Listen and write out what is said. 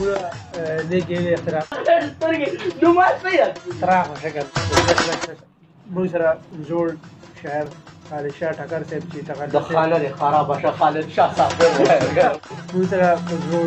ګوره دې کې یې اختراع سترګې نو ما څه یا ترا خو شګر موږ سره جوړ شهر خالد شاه ټکر صاحب چې ټکر د خالد خراب شاه خالد شاه صاحب موږ سره جوړ